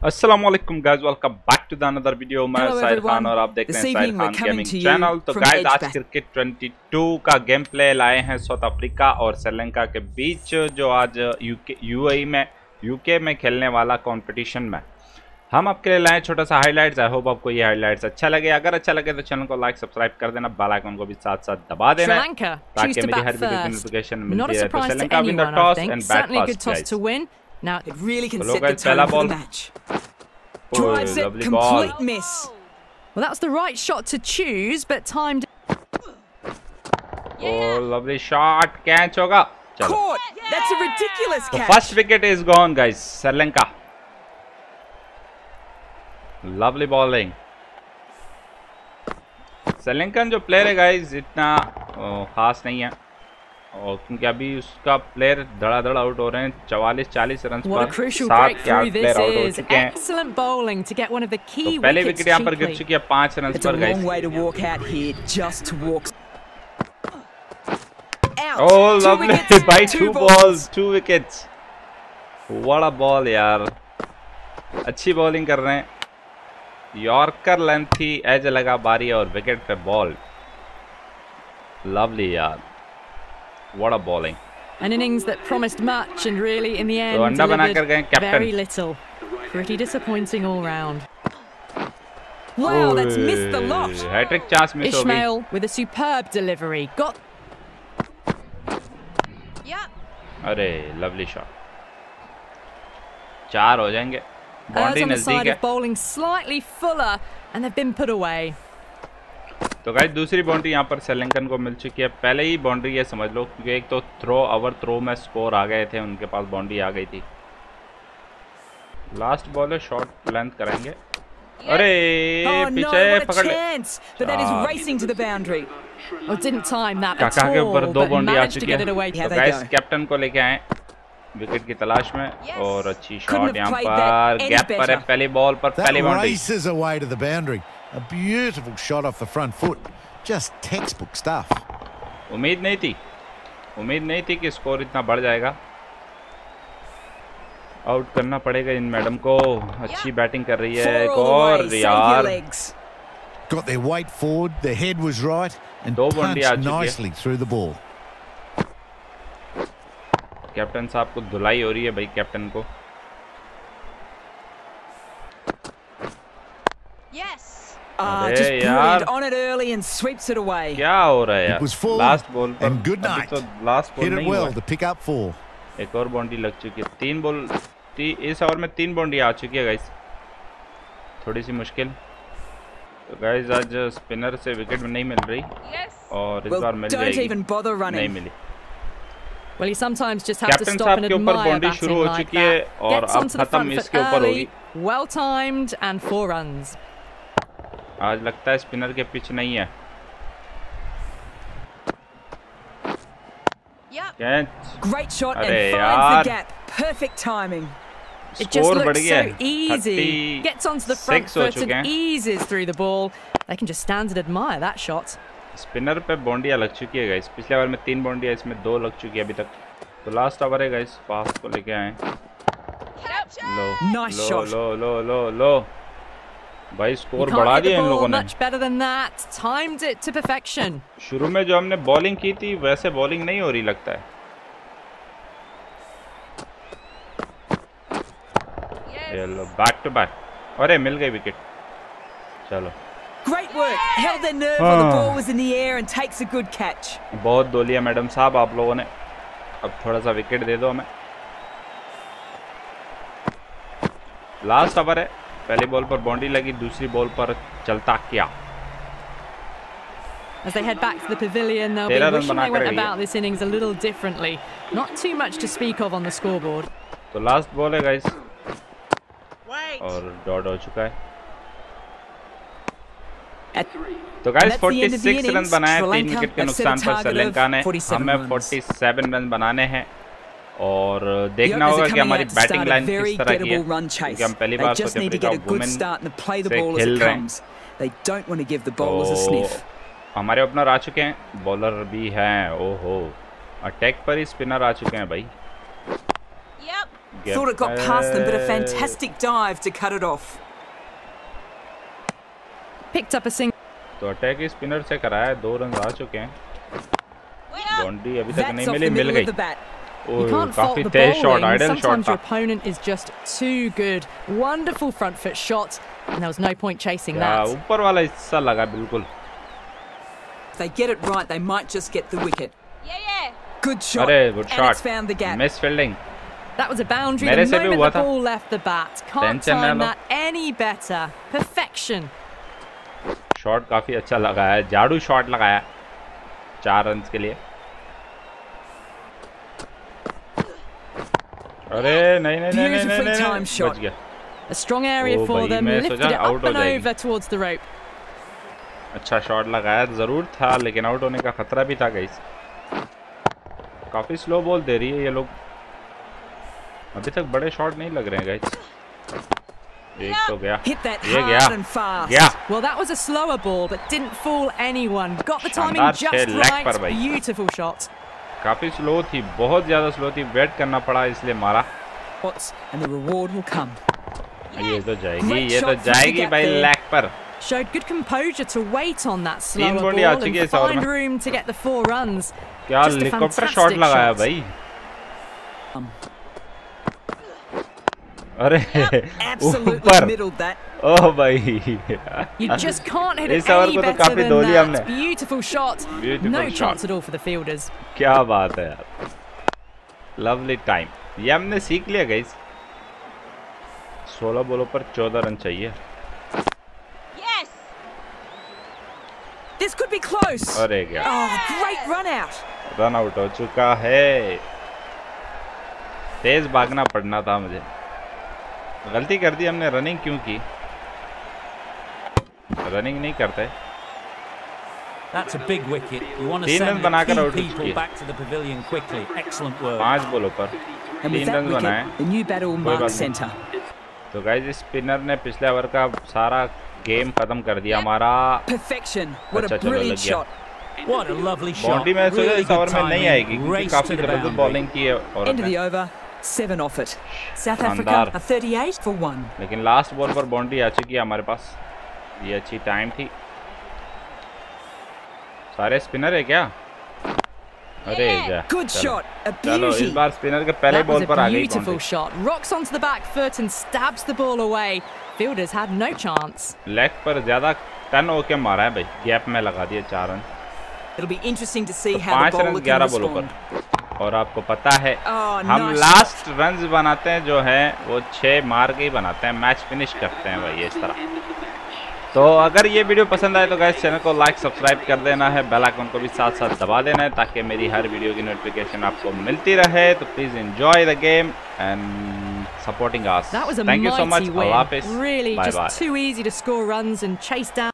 अस्सलाम वालेकुम guys welcome back to the another video मैं साहिर खान और आप देख रहे हैं साहिर खान गेमिंग चैनल तो गाइस आज क्रिकेट 22 का गेम प्ले लाए हैं साउथ अफ्रीका और श्रीलंका के बीच जो आज यूके यूएई में यूके में खेलने वाला कंपटीशन में। हम आपके लिए लाए छोटा सा हाइलाइट्स आई होप आपको ये हाइलाइट्स अच्छा लगे। अगर अच्छा लगे तो चैनल को लाइक सब्सक्राइब कर देना। बेल आइकन को भी साथ साथ दबा देना ताकि मेरी हर वीडियो की नोटिफिकेशन मिलती रहे तो Sri Lanka win the toss and bat first Now it really can Hello set guys, the tone pehla for ball. the match. Oh, Drives it, lovely complete ball. miss. Well, that was the right shot to choose, but timed. Oh, lovely shot. Catch होगा. चलो. Caught. That's a ridiculous The catch. first wicket is gone, guys. Sri Lovely bowling. Sri Lankan जो player है guys इतना ओ, खास नहीं है और क्योंकि अभी उसका प्लेयर धड़ाधड़ आउट हो रहे हैं चवालीस चालीस रन पर सात प्लेयर आउट हो चुके हैं। तो पहले विकेट यहाँ पर गिर चुकी है पाँच रन पर गए भाई बॉल यार अच्छी बॉलिंग कर रहे हैं यॉर्कर लेंथ थी एज लगा बारी और विकेट पे बॉल लवली यार What a bowling. An innings that promised much and really in the तो end अंडा बनाकर गए delivered captain. very little. Pretty disappointing all round. Wow, that's missed the lot. Hattrick chance miss हो गई. Ishmael with a superb delivery. Got अरे lovely shot. चार हो जाएंगे. Errs बाउंड्री on the नजदीक side है. of bowling slightly fuller and they've been put away. तो guys दूसरी बाउंड्री यहाँ पर श्रीलंकन को मिल चुकी है। पहले ही बाउंड्री है समझ लो क्योंकि एक तो थ्रो ओवर थ्रो में स्कोर आ गए थे उनके पास बाउंड्री आ गई थी। लास्ट बॉल है शॉर्ट लेंथ करेंगे। अरे Oh पीछे पकड़ ले। काका के ऊपर दो बाउंड्री आ चुकी है। तो गाइस कैप्टन को लेके आए विकेट की तलाश में और अच्छी शॉट यहाँ पर। गैप पर है. पहली बॉल पर पहली boundary races away to the boundary. A beautiful shot off the front foot. Just textbook stuff. उम्मीद नहीं थी उम्मीद नहीं थी कि स्कोर इतना बढ़ जाएगा आउट करना पड़ेगा इन मैडम को अच्छी बैटिंग कर रही है Four एक all the और way. Save your यार legs. Got their weight forward, their head was right, and दो बॉन्डी आ punched चुकी है। nicely through the ball. Captain साहब को धुलाई हो रही है भाई कैप्टन को Ah, अरे just यार। brilliant. On it early and sweeps it away. क्या हो रहा है It यार was full, लास्ट बॉल पर and good अभी night. तो लास्ट बॉल Hit it नहीं well हुआ to pick up four. एक और बाउंड्री लग चुकी है तीन बॉल ती, इस ओवर में तीन बाउंड्री आ चुकी है गाइस थोड़ी सी मुश्किल तो गाइस आज स्पिनर से विकेट नहीं मिल रही और इस Well, बार मिल don't जाएगी even bother नहीं running. Milli Well, you sometimes just have to captain stop साहब and के ऊपर admire बाउंड्री शुरू batting हो like चुकी है that. और Gets अब onto the खत्म front इसके foot ऊपर early, होगी well timed and four runs. आज लगता है स्पिनर के पिच नहीं है। Great shot perfect timing it just बढ़ गया easy gets on to the front foot and eases through the ball I can just stand and admire that shot spinner पे बाउंड्रीया लग चुकी है गाइस पिछले ओवर में तीन बॉन्डिया इसमें दो लग चुकी है अभी तक। तो लास्ट ओवर है गाइस फास्ट को लेके आए लो नाइस शॉट लो, लो, लो, लो। भाई स्कोर बढ़ा दिया इन लोगों ने। शुरू में जो हमने बॉलिंग की थी वैसे बॉलिंग नहीं हो रही लगता है। चलो बैक टू बैक अरे मिल गई विकेट चलो। Great work. Held their nerve when the ball was in the air and takes a good catch. बहुत दोलिया मैडम साहब आप लोगों ने। अब थोड़ा सा विकेट दे दो हमें. Last over है. पहली बॉल पर बाउंड्री लगी दूसरी बॉल पर चलता क्या As they head back to the pavilion, they'll be wishing they went about this innings a little differently. Not too much to speak of on the scoreboard. तो last ball है guys और dot हो चुका है तो guys That's the end of the 46 run बनाए तीन wicket के नुकसान पर श्रीलंका ने हमें 47 रन बनाने हैं और देखना होगा कि हमारी बैटिंग लाइन किस तरह की है क्योंकि हम पहली बार सोच रहे हैं वुमेन से खेल रहे हैं। तो हमारे ओपनर आ चुके हैं बॉलर भी हैं ओहो। अटैक पर ही स्पिनर आ चुके हैं भाई। Thought it got past them, but a fantastic dive to cut it off. Picked up a तो अटैक इस स्पिनर से कराया है दो रन आ चुके हैं. Bondi अभी तक नहीं मिली मिल गई. You can't fault the bowling. Sometimes your opponent is just too good. Wonderful front foot shot, and there was no point chasing that. ऊपर वाला हिस्सा लगा बिल्कुल. If they get it right, they might just get the wicket. Yeah, yeah. Good shot. अरे good shot. And it's found the gap. Miss fielding. That was a boundary the moment the ball left the bat. Can't time that any better. Perfection. Shot काफी अच्छा लगाया जाड़ू shot लगाया चार run के लिए अरे नहीं नहीं नहीं नहीं नहीं बच गया A strong area for them, lifted it up and over towards the rope. अच्छा शॉट लगाया जरूर था लेकिन आउट होने का खतरा भी था गाइस काफी स्लो बॉल दे रही है ये लोग अभी तक बड़े शॉट नहीं लग रहे हैं गाइस एक तो गया ये गया गया well that was a slower ball but didn't fool anyone got the timing just right beautiful shot काफ़ी स्लो थी बहुत ज़्यादा स्लो थी वेट करना पड़ा इसलिए मारा ये तो जाएगी ये तो जाएगी भाई लैग पर showed good composure to wait on that slow ball and find room to get the four runs क्या helicopter shot लगाया भाई अरे ऊपर। ओ भाई। You just can't hit it any better हमने। Beautiful shot no chance at all for the fielders क्या बात है यार। लवली टाइम ये हमने सीख लिया गाइस 16 बॉलों पर 14 रन चाहिए। Yes this could be close अरे क्या। Great run out run out हो चुका है। तेज भागना पड़ना था मुझे। गलती कर दी हमने रनिंग क्यों की रनिंग नहीं करते That's a big wicket. You want to send the people back to the pavilion quickly. Excellent work. पाँच बॉलों पर तीन रन बनाए the new battle mark center. तो गाइस स्पिनर ने पिछले ओवर का सारा गेम खत्म कर दिया हमारा perfection what a brilliant shot what a lovely shot boundary में सोचा इस ओवर में नहीं आएगी क्योंकि काफ़ी ज़बरदस्त बॉलिंग की है और off it. South Africa a 38 for one. लेकिन लास्ट बॉल पर बाउंड्री आ चुकी है हमारे पास ये अच्छी टाइम थी सारे स्पिनर है क्या अरे shot, a चलो इस बार स्पिनर के पहले बॉल पर आ गई beautiful shot rocks onto the back foot and stabs the ball away fielders had no chance leg पर ज़्यादा टर्न होके मारा है भाई गैप में लगा दिए चार run It'll be interesting to see how the bowler can respond. और आपको पता है oh, हम लास्ट रन बनाते हैं जो है वो छह मार के ही बनाते हैं मैच फिनिश करते हैं भाई इस तरह तो अगर ये वीडियो पसंद आए तो गैस चैनल को लाइक सब्सक्राइब कर देना है बेल आइकन को भी साथ साथ दबा देना है ताकि मेरी हर वीडियो की नोटिफिकेशन आपको मिलती रहे तो please enjoy the game and supporting us. That was a Thank you so much. Win. Really, bye just too easy to score runs and chase down.